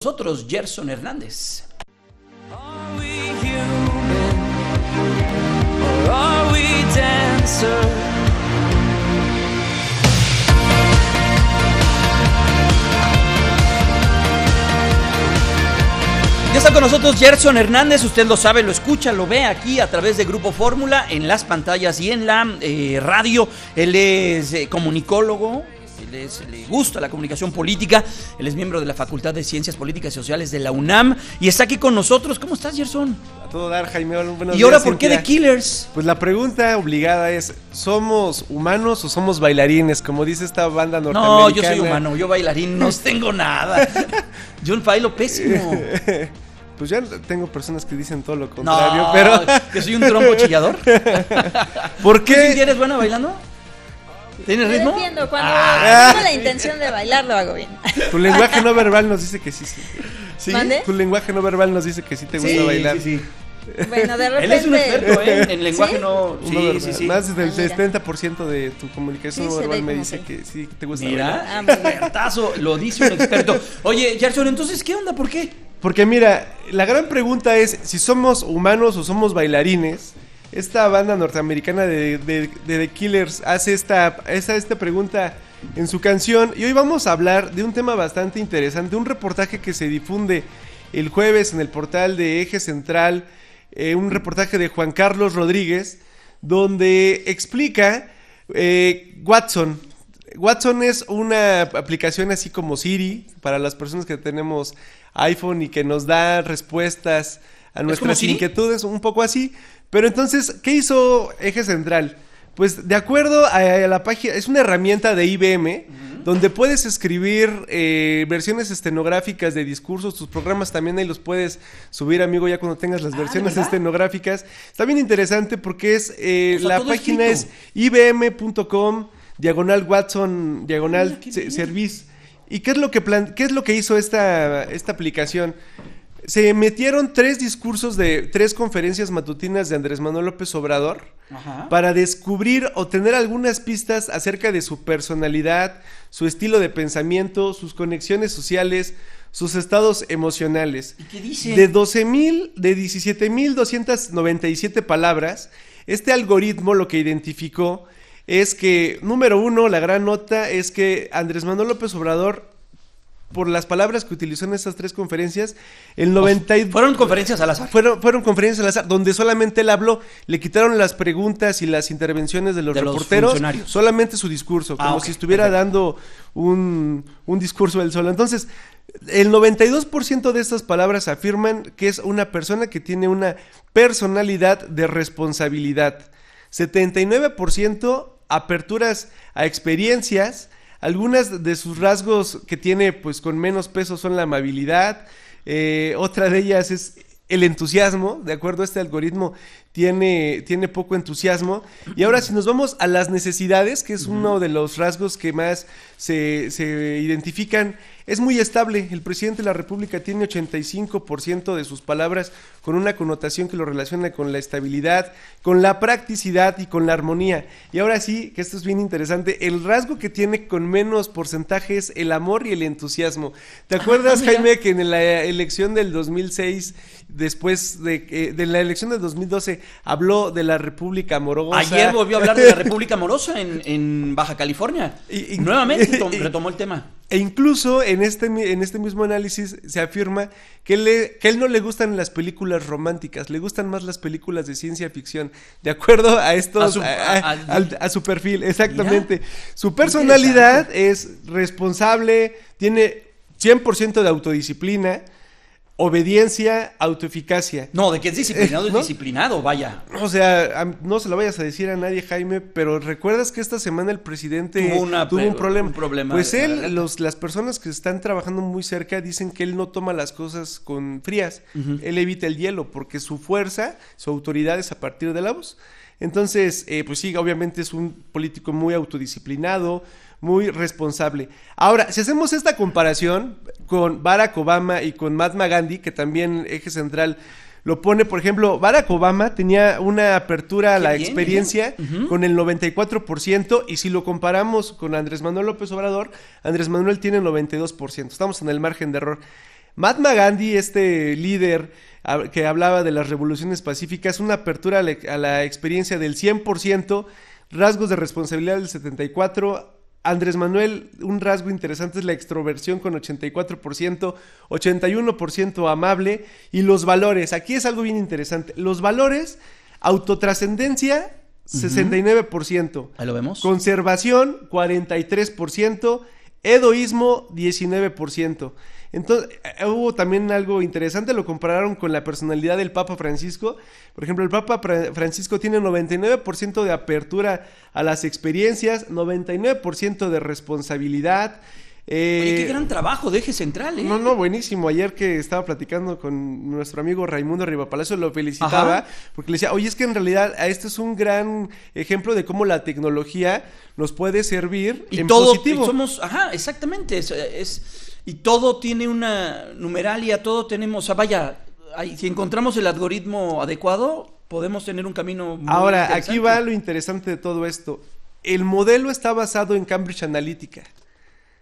nosotros Gerson Hernández. Ya está con nosotros Gerson Hernández, usted lo sabe, lo escucha, lo ve aquí a través de Grupo Fórmula, en las pantallas y en la eh, radio. Él es eh, comunicólogo, él es- le gusta la comunicación política, él es miembro de la Facultad de Ciencias Políticas y Sociales de la UNAM y está aquí con nosotros. ¿Cómo estás, Gerson? A todo dar, Jaime. Buenos ¿Y ahora días, por qué de Killers? Pues la pregunta obligada es, ¿somos humanos o somos bailarines? Como dice esta banda No, norteamericana. yo soy humano, yo bailarín, no tengo nada. Yo bailo pésimo. Pues ya tengo personas que dicen todo lo contrario, No, pero que soy un trompo chillador. ¿por ¿Tú sí qué? eres buena bailando? ¿Tienes ritmo? defiendo, cuando Ah. tengo la intención de bailar lo hago bien. Tu lenguaje no verbal nos dice que sí. sí. ¿Sí? ¿Mande? Tu lenguaje no verbal nos dice que sí te gusta Sí, bailar. sí, sí. Bueno, de repente. Él es un experto, ¿eh? En lenguaje ¿Sí? no. Sí, verbal. sí, sí. Más del Ah, mira. 70% de tu comunicación Sí, no verbal ve me dice que- sí te gusta bailar. Mira, Ah, muy bien. expertazo, lo dice un experto. Oye, Gerson, entonces, ¿qué onda? ¿Por qué? Porque mira, la gran pregunta es si somos humanos o somos bailarines. Esta banda norteamericana de, The Killers hace esta, esta, esta pregunta en su canción y hoy vamos a hablar de un tema bastante interesante, un reportaje que se difunde el jueves en el portal de Eje Central, eh, un reportaje de Juan Carlos Rodríguez, donde explica eh, Watson. Watson es una aplicación así como Siri para las personas que tenemos iPhone y que nos da respuestas a nuestras inquietudes, un poco así. Pero entonces, ¿qué hizo Eje Central? Pues de acuerdo a, la página, es una herramienta de IBM donde puedes escribir eh, versiones estenográficas de discursos, tus programas también ahí los puedes subir, amigo, ya cuando tengas las Ah, ¿de versiones verdad? estenográficas. Está bien interesante porque es, eh, O sea, la página es ibm.com, diagonal Watson, diagonal service. ¿Y qué es lo que, plan- qué es lo que hizo esta, esta aplicación? Se metieron tres discursos de tres conferencias matutinas de Andrés Manuel López Obrador Ajá. para descubrir o tener algunas pistas acerca de su personalidad, su estilo de pensamiento, sus conexiones sociales, sus estados emocionales. ¿Y qué dice? De 12.000, de 17.297 palabras, este algoritmo lo que identificó es que, número uno, la gran nota es que Andrés Manuel López Obrador, por las palabras que utilizó en estas tres conferencias, el 90 y- Fueron conferencias al azar. fueron, fueron conferencias al azar donde solamente él habló, le quitaron las preguntas y las intervenciones de los De reporteros, solamente su discurso, Ah, como ok, si estuviera perfecto. dando un, un discurso él solo. Entonces, el 92% de estas palabras afirman que es una persona que tiene una personalidad de responsabilidad. 79% aperturas a experiencias. Algunas de sus rasgos que tiene pues con menos peso son la amabilidad. eh, otra de ellas es el entusiasmo. De acuerdo a este algoritmo tiene, tiene poco entusiasmo. Y ahora si nos vamos a las necesidades, que es uno de los rasgos que más se, se identifican, es muy estable. El presidente de la República tiene 85% de sus palabras con una connotación que lo relaciona con la estabilidad, con la practicidad y con la armonía. Y ahora sí, que esto es bien interesante, el rasgo que tiene con menos porcentaje es el amor y el entusiasmo. ¿Te acuerdas, mira. Jaime, que en la elección del 2006, después de, que- de la elección del 2012, habló de la República amorosa? Ayer volvió a hablar de la República Amorosa en, en Baja California. Y- y- Nuevamente retomó el tema. E incluso en este, en este mismo análisis se afirma que, le, que él no le gustan las películas románticas, le gustan más las películas de ciencia ficción, de acuerdo a estos, A su- a, a- a- al- al- a su perfil, exactamente. Su personalidad es responsable, tiene 100% de autodisciplina, obediencia, autoeficacia. No, de que es disciplinado, Eh, es ¿no? disciplinado, vaya. O sea, no se lo vayas a decir a nadie, Jaime, pero recuerdas que esta semana el presidente Tuvo una tuvo pe- un problema. un problema Pues él, los, las personas que están trabajando muy cerca dicen que él no toma las cosas con frías. Él evita el hielo porque su fuerza, su autoridad es a partir de la voz. Entonces, eh, pues sí, obviamente es un político muy autodisciplinado, muy responsable. Ahora, si hacemos esta comparación con Barack Obama y con Mahatma Gandhi, que también eje central lo pone, por ejemplo, Barack Obama tenía una apertura a la bien, experiencia ¿eh? Ujú. con el 94% y si lo comparamos con Andrés Manuel López Obrador, Andrés Manuel tiene 92%. Estamos en el margen de error. Mahatma Gandhi, este líder a- que hablaba de las revoluciones pacíficas, una apertura a la, a la experiencia del 100%, rasgos de responsabilidad del 74%, Andrés Manuel, un rasgo interesante es la extroversión con 84%, 81% amable y los valores. Aquí es algo bien interesante. Los valores, autotrascendencia, 69%. Ahí lo vemos. Conservación, 43%. Edoísmo, 19%. Entonces, eh, hubo también algo interesante, lo compararon con la personalidad del Papa Francisco. Por ejemplo, el Papa Fra- Francisco tiene 99% de apertura a las experiencias, 99% de responsabilidad. eh, Oye, qué gran trabajo de eje central, ¿eh? no, no, buenísimo. Ayer que estaba platicando con nuestro amigo Raimundo Rivapalacio, lo felicitaba Ajá. porque le decía, oye, es que en realidad a esto es un gran ejemplo de cómo la tecnología nos puede servir Y en todo, positivo. y somos, ajá, exactamente, es, es- y todo tiene una numeralia, todo tenemos, o sea, vaya, hay- si encontramos el algoritmo adecuado, podemos tener un camino muy Ahora, aquí va lo interesante de todo esto. El modelo está basado en Cambridge Analytica.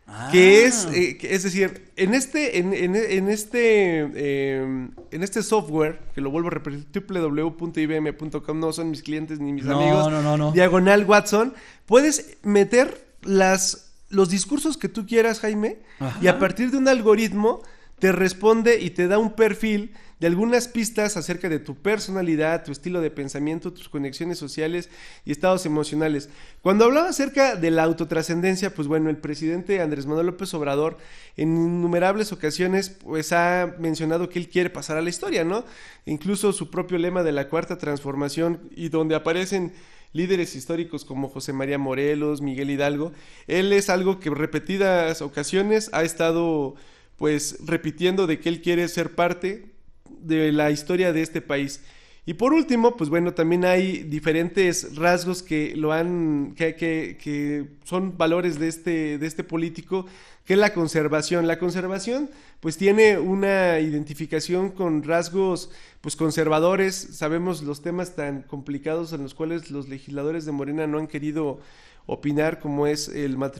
Ah. que es, eh, que- es decir, en este, en, en- en este, eh, en este software, que lo vuelvo a repetir, www.ibm.com, no son mis clientes ni mis No, amigos, no, no, no. diagonal Watson, puedes meter las, los discursos que tú quieras, Jaime, Ajá. y a partir de un algoritmo te responde y te da un perfil de algunas pistas acerca de tu personalidad, tu estilo de pensamiento, tus conexiones sociales y estados emocionales. Cuando hablaba acerca de la autotrascendencia, pues bueno, el presidente Andrés Manuel López Obrador en innumerables ocasiones pues ha mencionado que él quiere pasar a la historia, ¿no? Incluso su propio lema de la cuarta transformación y donde aparecen líderes históricos como José María Morelos, Miguel Hidalgo, él es algo que repetidas ocasiones ha estado pues repitiendo de que él quiere ser parte de la historia de este país. Y por último, pues bueno, también hay diferentes rasgos que lo han, que, que, que son valores de este, de este político, que es la conservación. La conservación, pues tiene una identificación con rasgos, pues conservadores. Sabemos los temas tan complicados en los cuales los legisladores de Morena no han querido opinar como es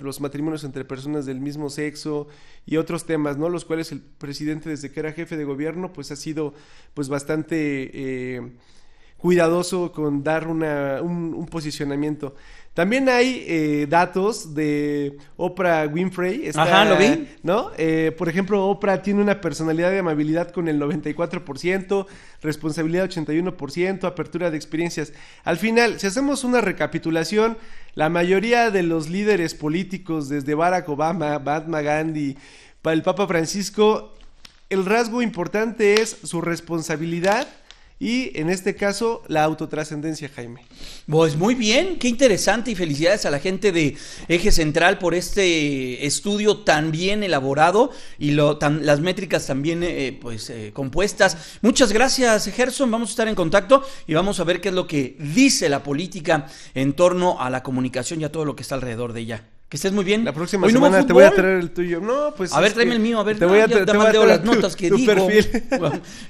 los matrimonios entre personas del mismo sexo y otros temas, ¿no? Los cuales el presidente desde que era jefe de gobierno pues ha sido pues bastante eh, cuidadoso con dar una, un, un posicionamiento. También hay eh, datos de Oprah Winfrey. Ajá, lo vi. ¿No? Eh, por ejemplo, Oprah tiene una personalidad de amabilidad con el 94%, responsabilidad 81%, apertura de experiencias. Al final, si hacemos una recapitulación, la mayoría de los líderes políticos, desde Barack Obama, Mahatma Gandhi, para el Papa Francisco, el rasgo importante es su responsabilidad y, en este caso, la autotrascendencia, Jaime. Pues muy bien, qué interesante y felicidades a la gente de Eje Central por este estudio tan bien elaborado y lo, tan, las métricas también eh, pues eh, compuestas. Muchas gracias Gerson, vamos a estar en contacto y vamos a ver qué es lo que dice la política en torno a la comunicación y a todo lo que está alrededor de ella. Que estés muy bien. La próxima Hoy no hubo semana te voy a traer el tuyo. No, pues. A ver, tráeme el mío, a ver, Te voy a, yo te, nada te voy más a leo traer las tu- notas que tu digo. perfil.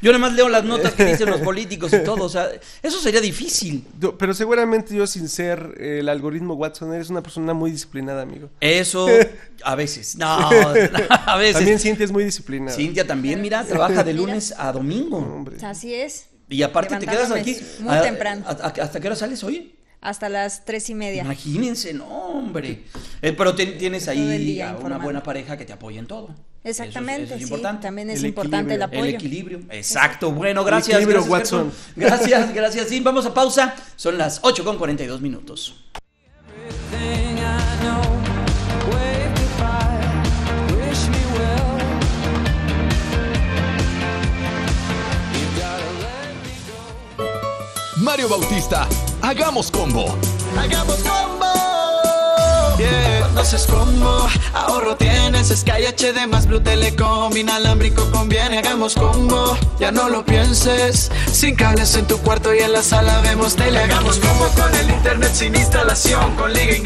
Yo nada más leo las notas que dicen los políticos y todo, o sea, eso sería difícil. Yo- Pero seguramente yo, sin ser eh, el algoritmo Watson, eres una persona muy disciplinada, amigo. Eso a veces. No, a veces. También Cintia es muy disciplinada. Cintia también, mira, trabaja de lunes a domingo. Hombre. Así es. Y aparte te quedas aquí. muy a- temprano. a- a- ¿Hasta qué hora sales hoy? Hasta las tres y media. Imagínense, no, hombre. Eh, pero ten- tienes ahí a una buena pareja que te apoye en todo. Exactamente, Eso es, eso es sí. importante. También es El importante el equilibrio. apoyo. El equilibrio. Exacto. Bueno, gracias. equilibrio, gracias, Watson. Gracias, gracias. Sí, vamos a pausa. Son las 8 con 42 minutos. Mario Bautista, hagamos combo. Hagamos combo. Yeah. Cuando haces combo, ahorro tienes Sky HD más Blue Telecom inalámbrico conviene. Hagamos combo, ya no lo pienses. Sin cables en tu cuarto y en la sala vemos tele. Hagamos combo con el internet sin instalación, con liga